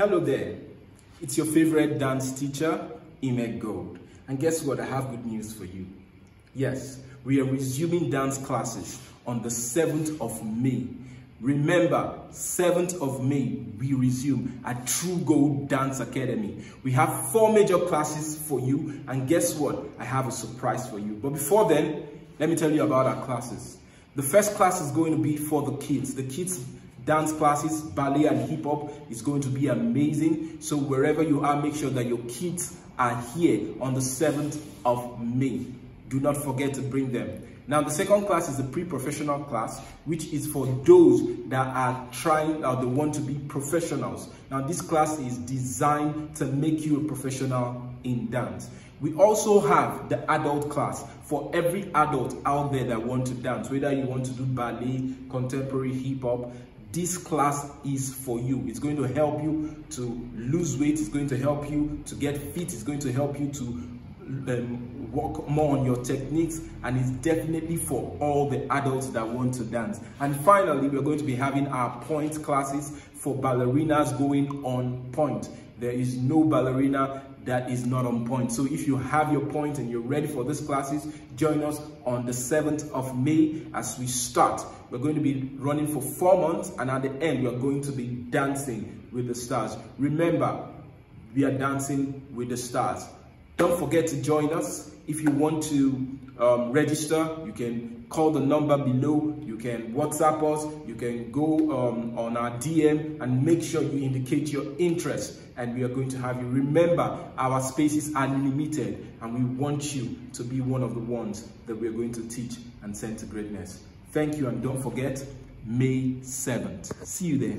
Hello there, it's your favorite dance teacher, Ime Gold. And guess what? I have good news for you. Yes, we are resuming dance classes on the 7th of May. Remember, 7th of May, we resume at True Gold Dance Academy. We have four major classes for you, and guess what? I have a surprise for you. But before then, let me tell you about our classes. The first class is going to be for the kids. The kids dance classes, ballet and hip hop is going to be amazing. So wherever you are, make sure that your kids are here on the 7th of May. Do not forget to bring them. Now, the second class is the pre-professional class, which is for those that are trying or they want to be professionals. Now, this class is designed to make you a professional in dance. We also have the adult class for every adult out there that want to dance, whether you want to do ballet, contemporary hip hop, this class is for you. It's going to help you to lose weight. It's going to help you to get fit. It's going to help you to um, work more on your techniques and it's definitely for all the adults that want to dance. And finally, we're going to be having our pointe classes for ballerinas going on pointe. There is no ballerina that is not on pointe. So if you have your pointe and you're ready for these classes, join us on the 7th of May as we start. We're going to be running for four months and at the end, we're going to be dancing with the stars. Remember, we are dancing with the stars. Don't forget to join us. If you want to um, register, you can call the number below. You can WhatsApp us. You can go um, on our DM and make sure you indicate your interest and we are going to have you. Remember, our spaces are limited and we want you to be one of the ones that we're going to teach and send to greatness. Thank you and don't forget, May 7th. See you there.